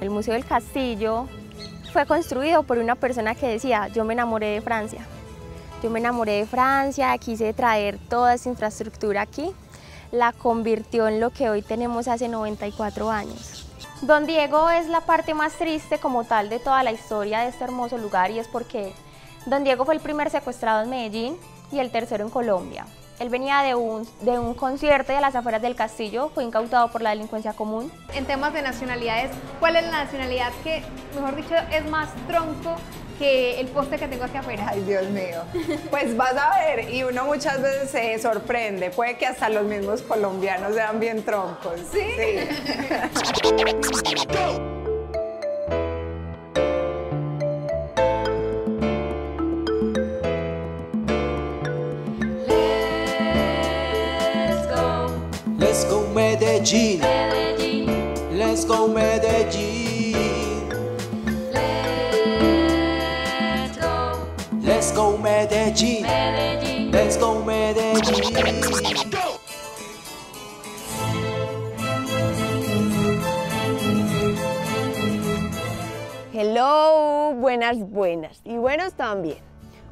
El Museo del Castillo fue construido por una persona que decía, yo me enamoré de Francia. Yo me enamoré de Francia, quise traer toda esa infraestructura aquí, la convirtió en lo que hoy tenemos hace 94 años. Don Diego es la parte más triste como tal de toda la historia de este hermoso lugar y es porque Don Diego fue el primer secuestrado en Medellín y el tercero en Colombia. Él venía de un, de un concierto de las afueras del castillo, fue incautado por la delincuencia común. En temas de nacionalidades, ¿cuál es la nacionalidad que, mejor dicho, es más tronco que el poste que tengo aquí afuera? Ay, Dios mío. Pues vas a ver, y uno muchas veces se sorprende. Puede que hasta los mismos colombianos sean bien troncos. Sí. sí. Medellín. Let's go Medellín. Let's go Medellín. Let's go Medellín. Hello, buenas, buenas y buenos también.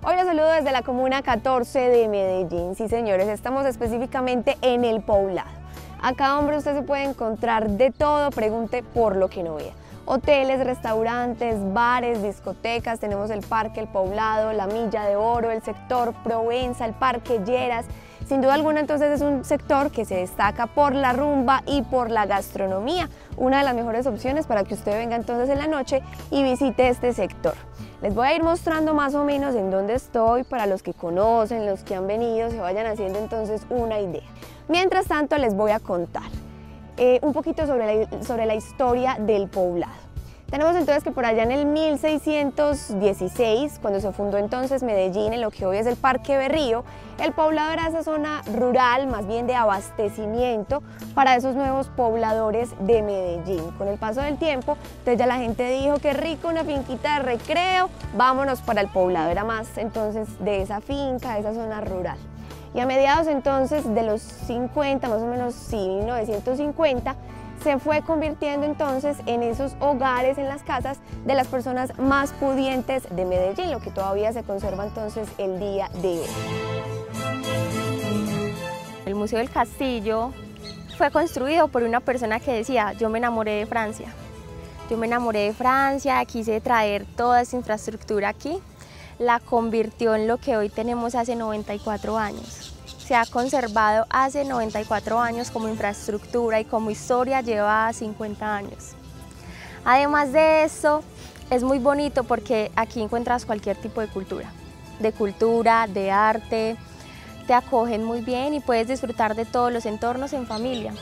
Hoy los saludo desde la Comuna 14 de Medellín. Sí, señores, estamos específicamente en el Poblado. Acá, hombre, usted se puede encontrar de todo, pregunte por lo que no vea. Hoteles, restaurantes, bares, discotecas, tenemos el Parque El Poblado, la Milla de Oro, el sector Provenza, el Parque Lleras. Sin duda alguna, entonces es un sector que se destaca por la rumba y por la gastronomía. Una de las mejores opciones para que usted venga entonces en la noche y visite este sector. Les voy a ir mostrando más o menos en dónde estoy para los que conocen, los que han venido, se vayan haciendo entonces una idea. Mientras tanto les voy a contar eh, un poquito sobre la, sobre la historia del poblado. Tenemos entonces que por allá en el 1616, cuando se fundó entonces Medellín, en lo que hoy es el Parque Berrío, el poblado era esa zona rural, más bien de abastecimiento para esos nuevos pobladores de Medellín. Con el paso del tiempo, entonces ya la gente dijo que rico una finquita de recreo, vámonos para el poblado. Era más entonces de esa finca, de esa zona rural. Y a mediados entonces de los 50, más o menos sí, 1950, se fue convirtiendo entonces en esos hogares, en las casas de las personas más pudientes de Medellín, lo que todavía se conserva entonces el día de hoy. El Museo del Castillo fue construido por una persona que decía, yo me enamoré de Francia. Yo me enamoré de Francia, quise traer toda esa infraestructura aquí, la convirtió en lo que hoy tenemos hace 94 años. Se ha conservado hace 94 años como infraestructura y como historia lleva 50 años. Además de eso, es muy bonito porque aquí encuentras cualquier tipo de cultura, de cultura, de arte, te acogen muy bien y puedes disfrutar de todos los entornos en familia.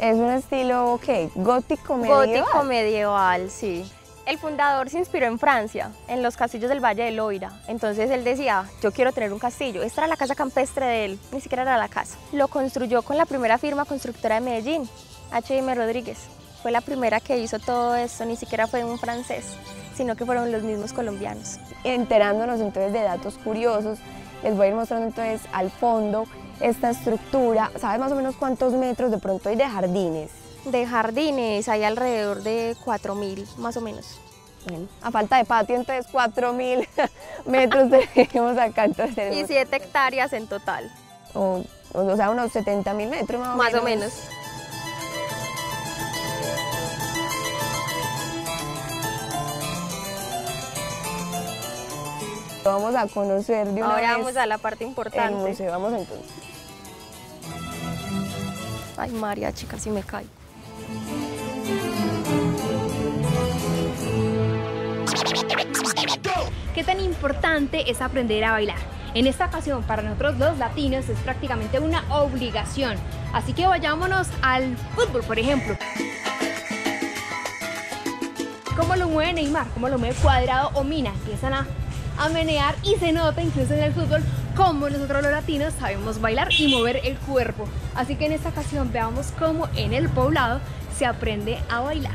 Es un estilo, ¿qué? ¿Gótico medieval? Gótico medieval, sí. El fundador se inspiró en Francia, en los castillos del Valle del Loira. Entonces él decía, yo quiero tener un castillo. Esta era la casa campestre de él, ni siquiera era la casa. Lo construyó con la primera firma constructora de Medellín, H.M. Rodríguez. Fue la primera que hizo todo esto, ni siquiera fue un francés, sino que fueron los mismos colombianos. Enterándonos entonces de datos curiosos, les voy a ir mostrando entonces al fondo esta estructura. ¿Sabes más o menos cuántos metros de pronto hay de jardines? De jardines hay alrededor de 4.000 más o menos. Bueno, a falta de patio, entonces 4.000 metros tenemos acá. Entonces, y 7 hectáreas en total. O, o sea, unos 70.000 metros más, más o menos. O menos. Vamos a conocer de una Ahora vez vamos a la parte importante. el museo. Vamos entonces. Ay, María, chica, si me cae. ¿Qué tan importante es aprender a bailar? En esta ocasión, para nosotros los latinos es prácticamente una obligación. Así que vayámonos al fútbol, por ejemplo. ¿Cómo lo mueve Neymar? ¿Cómo lo mueve Cuadrado o Mina? Empiezan a, a menear y se nota incluso en el fútbol cómo nosotros los latinos sabemos bailar y mover el cuerpo. Así que en esta ocasión veamos cómo en el poblado se aprende a bailar.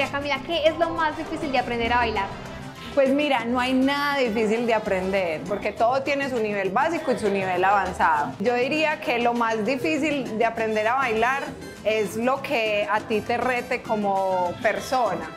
María Camila, ¿qué es lo más difícil de aprender a bailar? Pues mira, no hay nada difícil de aprender, porque todo tiene su nivel básico y su nivel avanzado. Yo diría que lo más difícil de aprender a bailar es lo que a ti te rete como persona.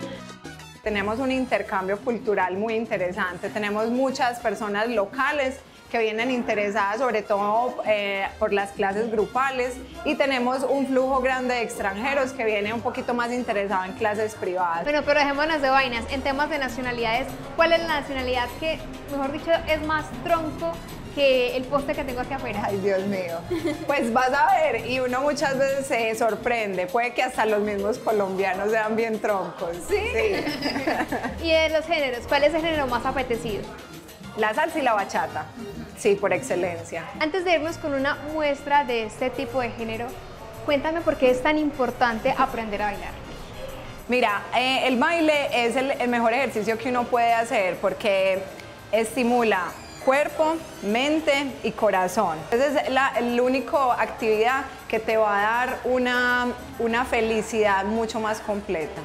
Tenemos un intercambio cultural muy interesante, tenemos muchas personas locales que vienen interesadas sobre todo eh, por las clases grupales y tenemos un flujo grande de extranjeros que viene un poquito más interesado en clases privadas. Bueno, pero dejémonos de vainas. En temas de nacionalidades, ¿cuál es la nacionalidad que, mejor dicho, es más tronco que el poste que tengo aquí afuera? Ay, Dios mío. Pues vas a ver, y uno muchas veces se sorprende. Puede que hasta los mismos colombianos sean bien troncos. ¿Sí? y de los géneros, ¿cuál es el género más apetecido? La salsa y la bachata. Sí, por excelencia. Antes de irnos con una muestra de este tipo de género, cuéntame por qué es tan importante aprender a bailar. Mira, eh, el baile es el, mejor ejercicio que uno puede hacer porque estimula cuerpo, mente y corazón. Esa es la, única actividad que te va a dar una, una felicidad mucho más completa.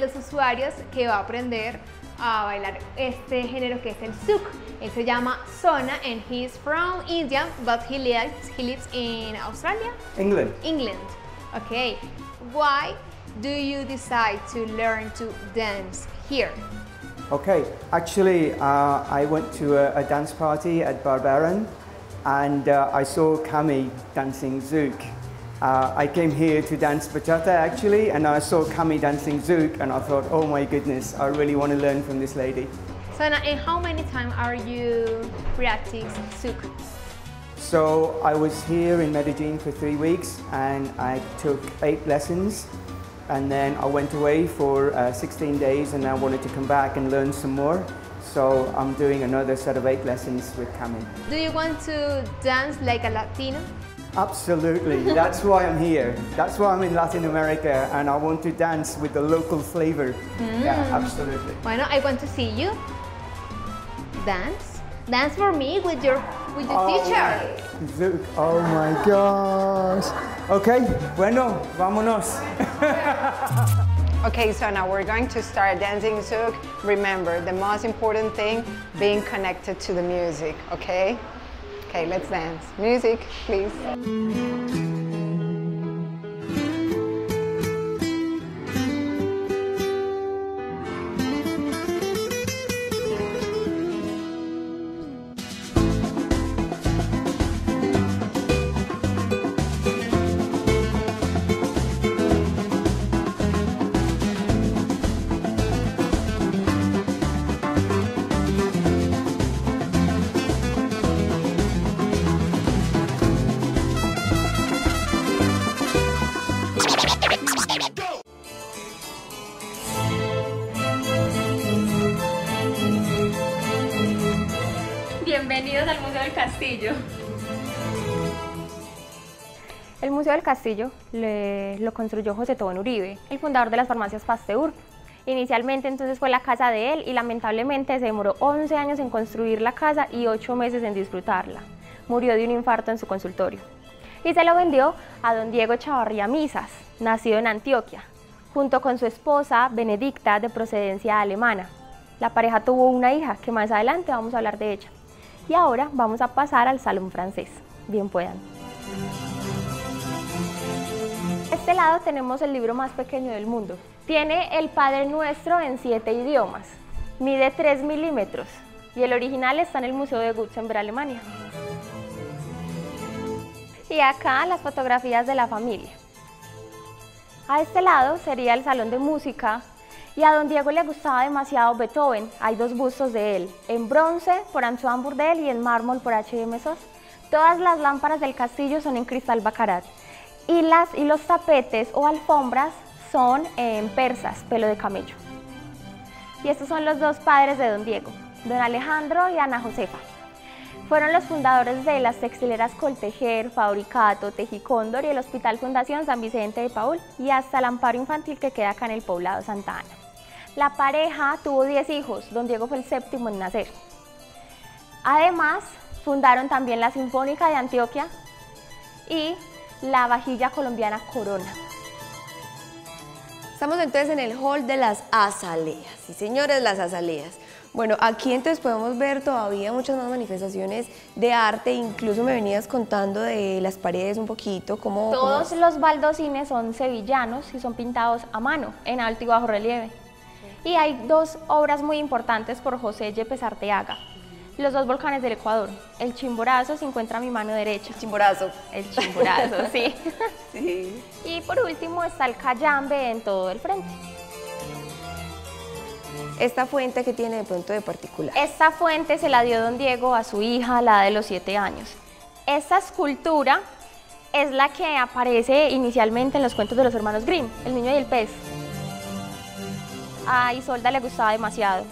Los usuarios que va a aprender a bailar este género que es el zouk. Él se llama Sona and he's from India, but he lives, he lives in Australia? England. England. Okay. Why do you decide to learn to dance here? Okay, actually uh, I went to a, a, dance party at Barbaran and uh, I saw Cami dancing zouk uh, I came here to dance bachata actually, and I saw Kami dancing zouk, and I thought, oh my goodness, I really want to learn from this lady. So, and how many times are you practicing zouk? So I was here in Medellin for three weeks, and I took eight lessons, and then I went away for uh, 16 days, and I wanted to come back and learn some more. So I'm doing another set of eight lessons with Kami. Do you want to dance like a Latino? Absolutely. That's why I'm here. That's why I'm in Latin America and I want to dance with the local flavor. Mm. Yeah, absolutely. Bueno, I want to see you dance. Dance for me with your with your oh, teacher. Oh my gosh. Okay, bueno, vámonos. okay, so now we're going to start dancing Zouk. Remember, the most important thing, being connected to the music, okay? Okay, let's dance. Music, please. Museo del Castillo lo construyó José Tobón Uribe, el fundador de las farmacias Pasteur. Inicialmente entonces fue la casa de él y lamentablemente se demoró 11 años en construir la casa y 8 meses en disfrutarla. Murió de un infarto en su consultorio. Y se lo vendió a don Diego Chavarría Misas, nacido en Antioquia, junto con su esposa Benedicta de procedencia alemana. La pareja tuvo una hija que más adelante vamos a hablar de ella. Y ahora vamos a pasar al salón francés. Bien puedan. Este lado tenemos el libro más pequeño del mundo. Tiene el Padre Nuestro en siete idiomas. Mide 3 milímetros y el original está en el Museo de Gutenberg, Alemania. Y acá las fotografías de la familia. A este lado sería el salón de música y a don Diego le gustaba demasiado Beethoven. Hay dos bustos de él, en bronce por Antoine Bourdel y en mármol por H.M. Sos. Todas las lámparas del castillo son en cristal bacarat y, las, y los tapetes o alfombras son en persas, pelo de camello. Y estos son los dos padres de don Diego. don Alejandro y Ana Josefa. Fueron los fundadores de las textileras Coltejer, Fabricato, Tejicóndor y el Hospital Fundación San Vicente de Paul y hasta el amparo infantil que queda acá en el poblado Santa Ana. La pareja tuvo 10 hijos, don Diego fue el séptimo en nacer. Además, fundaron también la Sinfónica de Antioquia y la vajilla colombiana Corona. Estamos entonces en el hall de las azaleas. Sí, señores, las azaleas. Bueno, aquí entonces podemos ver todavía muchas más manifestaciones de arte, incluso me venías contando de las paredes un poquito, cómo... Todos los baldocines son sevillanos y son pintados a mano, en alto y bajo relieve. Y hay dos obras muy importantes por José Yepes Arteaga. Los dos volcanes del Ecuador. El Chimborazo se encuentra a mi mano derecha. Chimborazo. El Chimborazo, sí. Sí. Y por último está el Cayambe en todo el frente. Esta fuente que tiene de pronto de particular. Esta fuente se la dio don Diego a su hija a la edad de los siete años. Esta escultura es la que aparece inicialmente en los cuentos de los hermanos Grimm, El niño y el pez. A Isolda le gustaba demasiado.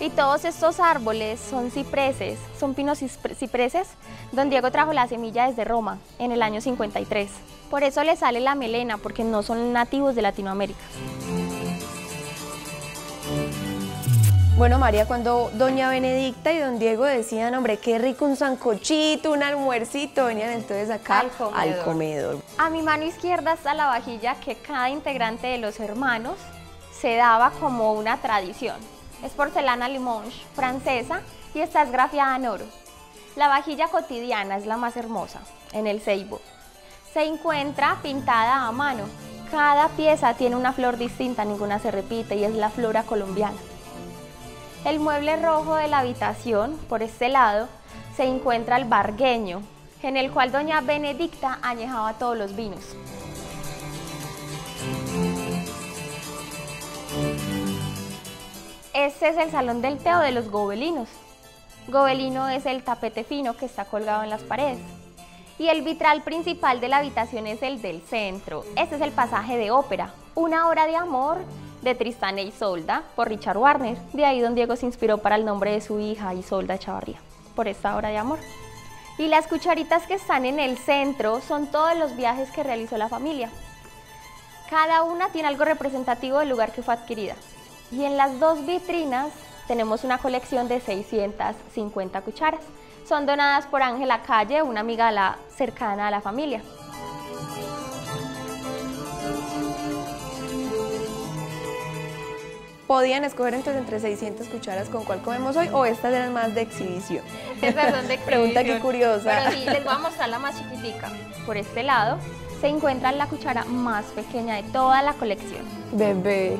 Y todos estos árboles son cipreses, son pinos cipre- cipreses. Don Diego trajo la semilla desde Roma en el año 53. Por eso le sale la melena, porque no son nativos de Latinoamérica. Bueno, María, cuando doña Benedicta y don Diego decían, hombre, qué rico un sancochito, un almuercito, venían entonces acá Al comedor. al comedor. A mi mano izquierda está la vajilla que cada integrante de los hermanos se daba como una tradición. Es porcelana Limonge francesa y está esgrafiada en oro. La vajilla cotidiana es la más hermosa, en el ceibo. Se encuentra pintada a mano. Cada pieza tiene una flor distinta, ninguna se repite y es la flora colombiana. El mueble rojo de la habitación, por este lado, se encuentra el bargueño, en el cual doña Benedicta añejaba todos los vinos. Este es el salón del té o de los gobelinos. Gobelino es el tapete fino que está colgado en las paredes. Y el vitral principal de la habitación es el del centro. Este es el pasaje de ópera, una obra de amor de Tristán e Isolda por Richard Warner. De ahí don Diego se inspiró para el nombre de su hija Isolda Echavarría, por esta obra de amor. Y las cucharitas que están en el centro son todos los viajes que realizó la familia. Cada una tiene algo representativo del lugar que fue adquirida. Y en las dos vitrinas tenemos una colección de 650 cucharas. Son donadas por Ángela Calle, una amiga de la- cercana a la familia. Podían escoger entonces entre 600 cucharas con cuál comemos hoy o estas eran más de exhibición. Esas son de Pregunta que curiosa. Pero sí, les voy a mostrar la más chiquitica. Por este lado se encuentra la cuchara más pequeña de toda la colección. Bebé.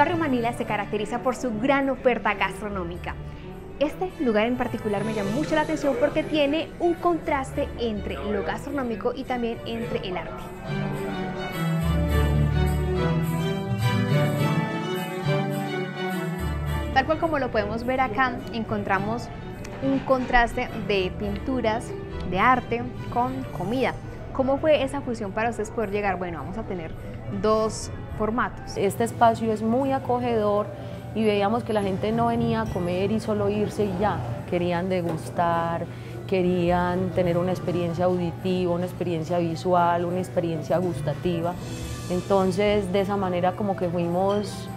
Barrio Manila se caracteriza por su gran oferta gastronómica. Este lugar en particular me llama mucho la atención porque tiene un contraste entre lo gastronómico y también entre el arte. Tal cual como lo podemos ver acá, encontramos un contraste de pinturas, de arte con comida. ¿Cómo fue esa fusión para ustedes poder llegar? Bueno, vamos a tener dos formatos. Este espacio es muy acogedor y veíamos que la gente no venía a comer y solo irse y ya. Querían degustar, querían tener una experiencia auditiva, una experiencia visual, una experiencia gustativa. Entonces, de esa manera como que fuimos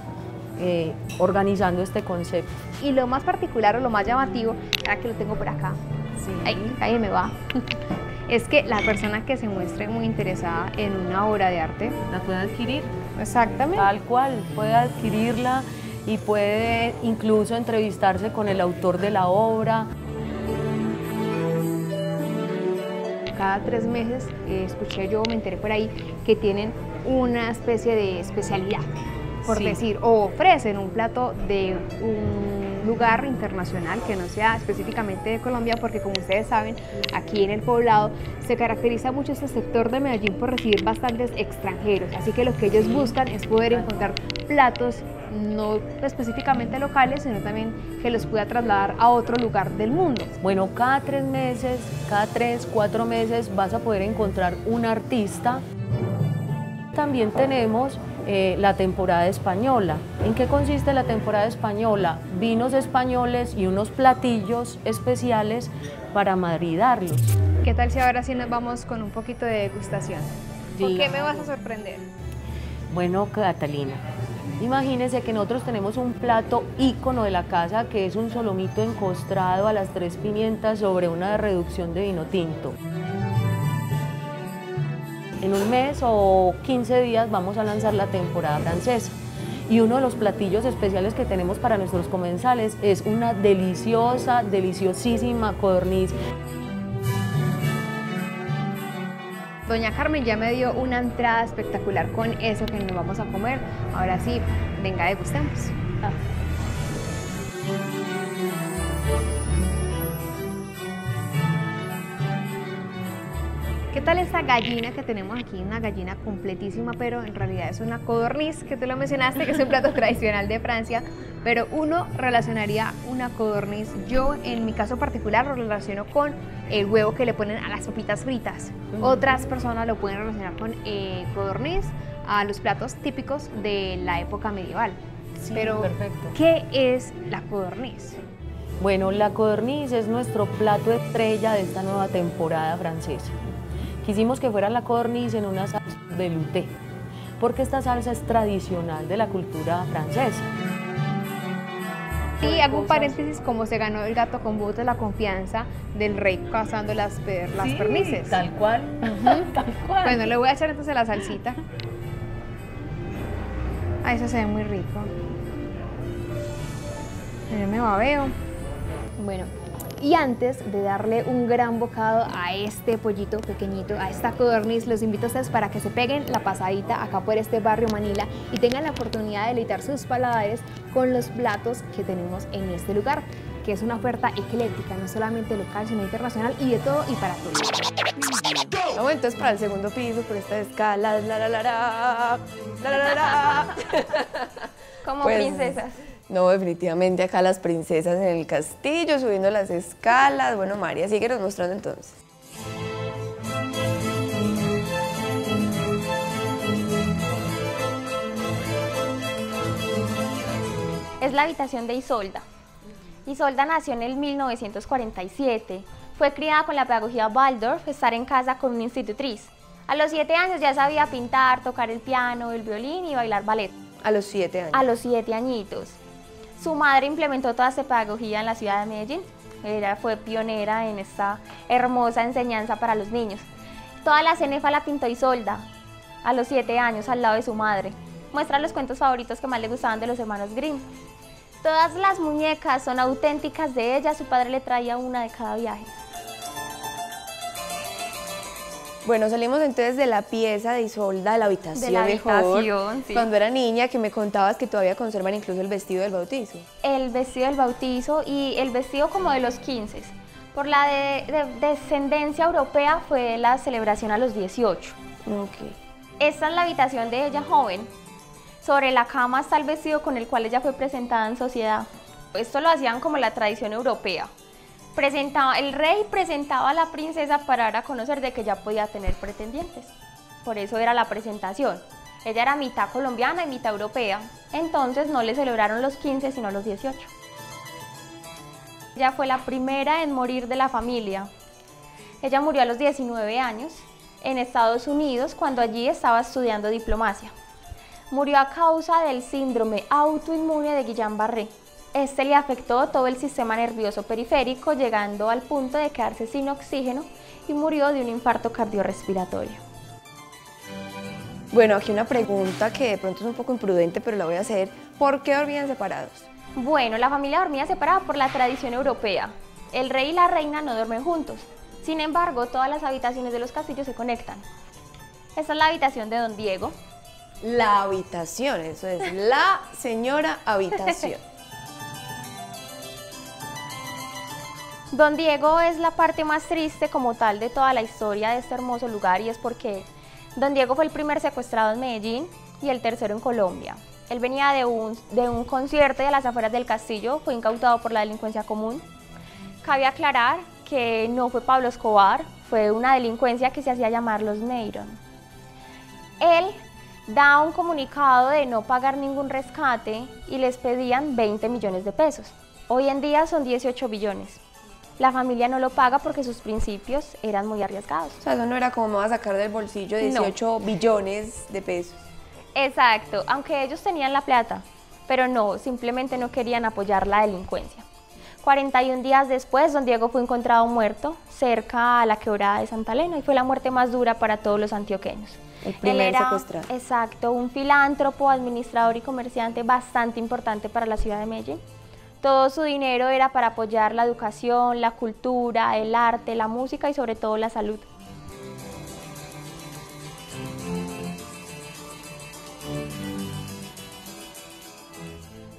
eh, organizando este concepto. Y lo más particular o lo más llamativo, ahora que lo tengo por acá, Ay, ahí me va, es que la persona que se muestre muy interesada en una obra de arte, La puede adquirir. Exactamente, Tal cual, puede adquirirla y puede incluso entrevistarse con el autor de la obra. cada tres meses, eh, escuché yo, me enteré por ahí, que tienen una especie de especialidad, por Sí. decir, o ofrecen un plato de un lugar internacional que no sea específicamente de Colombia, porque como ustedes saben, aquí en el poblado se caracteriza mucho este sector de Medellín por recibir bastantes extranjeros, así que lo que ellos buscan es poder encontrar platos no específicamente locales, sino también que los pueda trasladar a otro lugar del mundo. Bueno, cada tres meses, cada tres, cuatro meses vas a poder encontrar un artista. También tenemos eh, la temporada española. ¿En qué consiste la temporada española? Vinos españoles y unos platillos especiales para maridarlos. ¿Qué tal si ahora sí nos vamos con un poquito de degustación? ¿Por qué me vas a sorprender? Bueno, Catalina, imagínese que nosotros tenemos un plato ícono de la casa que es un solomito encostrado a las tres pimientas sobre una reducción de vino tinto. En un mes o 15 días vamos a lanzar la temporada francesa. Y uno de los platillos especiales que tenemos para nuestros comensales es una deliciosa, deliciosísima codorniz. Doña Carmen ya me dio una entrada espectacular con eso que nos vamos a comer. Ahora sí, venga, degustemos. Tal esta gallina que tenemos aquí? Una gallina completísima, pero en realidad es una codorniz, que tú lo mencionaste, que es un plato tradicional de Francia, pero uno relacionaría una codorniz. Yo, en mi caso particular, lo relaciono con el huevo que le ponen a las sopitas fritas. Otras personas lo pueden relacionar con eh, codorniz a los platos típicos de la época medieval. pero, perfecto. ¿qué es la codorniz? Bueno, la codorniz es nuestro plato estrella de esta nueva temporada francesa. Quisimos que fuera la codorniz en una salsa de luté, porque esta salsa es tradicional de la cultura francesa. Y hago un paréntesis, como se ganó el gato con botas la confianza del rey cazando las, per- las Sí, pernices. Tal cual, tal cual. Bueno, le voy a echar entonces la salsita. Ah, eso se ve muy rico. Yo me babeo. Bueno, y antes de darle un gran bocado a este pollito pequeñito, a esta codorniz, los invito a ustedes para que se peguen la pasadita acá por este barrio Manila y tengan la oportunidad de deleitar sus paladares con los platos que tenemos en este lugar, que es una oferta ecléctica, no solamente local, sino internacional y de todo y para todos. Vamos entonces para el segundo piso por estas escalas. La, la, la, la, la, la, la, la. Como Pues, princesas. No, definitivamente acá las princesas en el castillo, subiendo las escalas. Bueno, María, síguenos mostrando entonces. Es la habitación de Isolda. Isolda nació en el 1947. Fue criada con la pedagogía Waldorf, estar en casa con una institutriz. A los siete años ya sabía pintar, tocar el piano, el violín y bailar ballet. A los siete años. A los siete añitos. Su madre implementó toda esta pedagogía en la ciudad de Medellín. Ella fue pionera en esta hermosa enseñanza para los niños. Toda la cenefa la pintó Isolda a los siete años al lado de su madre. Muestra los cuentos favoritos que más le gustaban de los hermanos Grimm. Todas las muñecas son auténticas de ella, su padre le traía una de cada viaje. Bueno, salimos entonces de la pieza de Isolda, de la habitación De la mejor, habitación, sí. Cuando era niña, que me contabas que todavía conservan incluso el vestido del bautizo. El vestido del bautizo y el vestido como de los 15. Por la de- de- descendencia europea fue la celebración a los 18. Ok. Esta es la habitación de ella joven. Sobre la cama está el vestido con el cual ella fue presentada en sociedad. Esto lo hacían como la tradición europea. Presentaba, el rey presentaba a la princesa para dar a conocer de que ya podía tener pretendientes. Por eso era la presentación. Ella era mitad colombiana y mitad europea. Entonces no le celebraron los 15 sino los 18. Ella fue la primera en morir de la familia. Ella murió a los 19 años en Estados Unidos cuando allí estaba estudiando diplomacia. Murió a causa del síndrome autoinmune de Guillain-Barré. Este le afectó todo el sistema nervioso periférico, llegando al punto de quedarse sin oxígeno y murió de un infarto cardiorrespiratorio. Bueno, aquí una pregunta que de pronto es un poco imprudente, pero la voy a hacer. ¿Por qué dormían separados? Bueno, la familia dormía separada por la tradición europea. El rey y la reina no duermen juntos. Sin embargo, todas las habitaciones de los castillos se conectan. Esta es la habitación de don Diego. La habitación, eso es, la señora habitación. Don Diego es la parte más triste como tal de toda la historia de este hermoso lugar y es porque Don Diego fue el primer secuestrado en Medellín y el tercero en Colombia. Él venía de un, de un concierto de las afueras del castillo, fue incautado por la delincuencia común. Cabe aclarar que no fue Pablo Escobar, fue una delincuencia que se hacía llamar los Neyron. Él da un comunicado de no pagar ningún rescate y les pedían 20 millones de pesos. Hoy en día son 18 billones. La familia no lo paga porque sus principios eran muy arriesgados. O sea, eso no era como me va a sacar del bolsillo 18 billones de pesos. Exacto, aunque ellos tenían la plata, pero no, simplemente no querían apoyar la delincuencia. 41 días después, don Diego fue encontrado muerto cerca a la quebrada de Santa Elena y fue la muerte más dura para todos los antioqueños. El primer Él era, secuestrado. exacto, un filántropo, administrador y comerciante bastante importante para la ciudad de Medellín. Todo su dinero era para apoyar la educación, la cultura, el arte, la música y sobre todo la salud.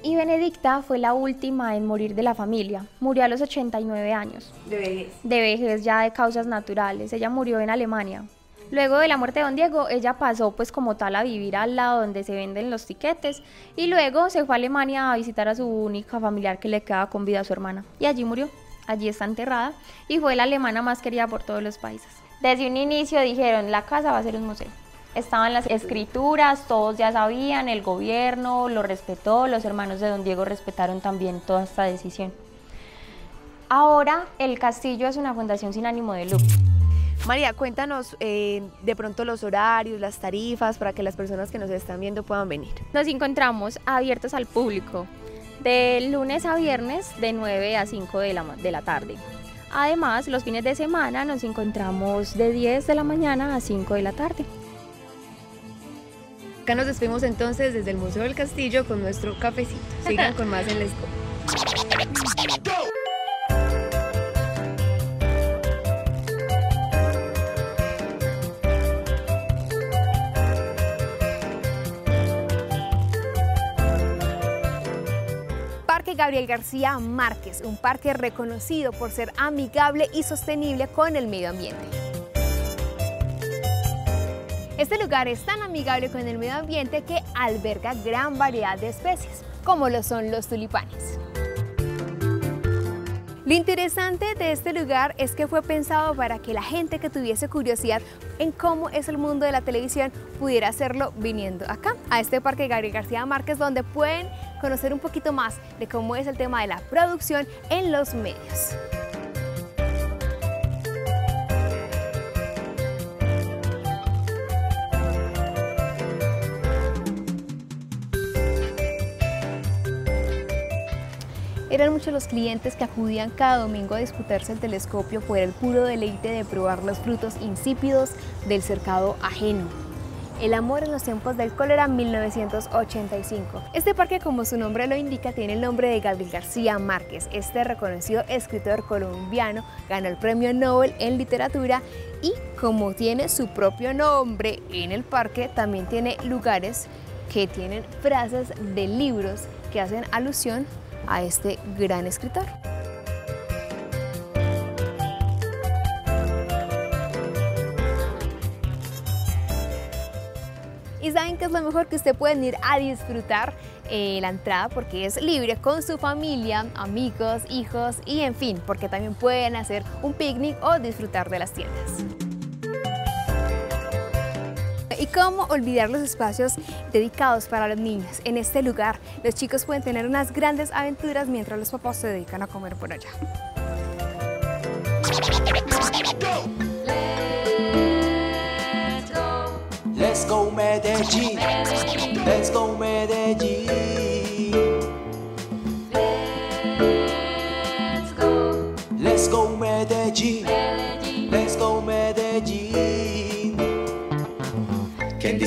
Y Benedicta fue la última en morir de la familia. Murió a los 89 años De vejez. de vejez ya de causas naturales. Ella murió en Alemania. Luego de la muerte de don Diego, ella pasó pues como tal a vivir al lado donde se venden los tiquetes y luego se fue a Alemania a visitar a su única familiar que le quedaba con vida a su hermana y allí murió. Allí está enterrada y fue la alemana más querida por todos los países. Desde un inicio dijeron, la casa va a ser un museo. Estaban las escrituras, todos ya sabían, el gobierno lo respetó, los hermanos de don Diego respetaron también toda esta decisión. Ahora el castillo es una fundación sin ánimo de lucro. María, cuéntanos eh, de pronto los horarios, las tarifas, para que las personas que nos están viendo puedan venir. Nos encontramos abiertos al público de lunes a viernes de 9 a 5 de la, de la tarde. Además, los fines de semana nos encontramos de 10 de la mañana a 5 de la tarde. Acá nos despedimos entonces desde el Museo del Castillo con nuestro cafecito. Sigan con más en Lesco. Gabriel García Márquez, un parque reconocido por ser amigable y sostenible con el medio ambiente. Este lugar es tan amigable con el medio ambiente que alberga gran variedad de especies, como lo son los tulipanes. Lo interesante de este lugar es que fue pensado para que la gente que tuviese curiosidad en cómo es el mundo de la televisión pudiera hacerlo viniendo acá, a este Parque Gabriel García Márquez, donde pueden conocer un poquito más de cómo es el tema de la producción en los medios. Eran muchos los clientes que acudían cada domingo a disputarse el telescopio por el puro deleite de probar los frutos insípidos del cercado ajeno. El amor en los tiempos del cólera 1985. Este parque, como su nombre lo indica, tiene el nombre de Gabriel García Márquez. Este reconocido escritor colombiano ganó el premio Nobel en literatura y como tiene su propio nombre en el parque, también tiene lugares que tienen frases de libros que hacen alusión a este gran escritor. Y saben que es lo mejor que usted pueden ir a disfrutar eh, la entrada porque es libre con su familia, amigos, hijos y en fin, porque también pueden hacer un picnic o disfrutar de las tiendas. Cómo olvidar los espacios dedicados para los niños. En este lugar, los chicos pueden tener unas grandes aventuras mientras los papás se dedican a comer por allá. Let's go Medellín.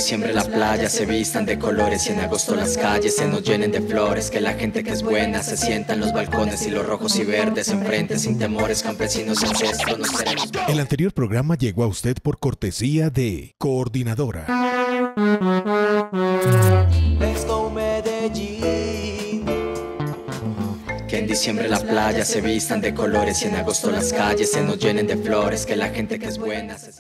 Diciembre la playa se vistan de colores y en agosto las calles se nos llenen de flores. Que la gente que es buena se sienta en los balcones y los rojos y verdes enfrente sin temores, campesinos y ancestros nos seremos. El anterior programa llegó a usted por cortesía de Coordinadora. Let's go Medellín. Que en diciembre la playa se vistan de colores y en agosto las calles se nos llenen de flores. Que la gente que es buena se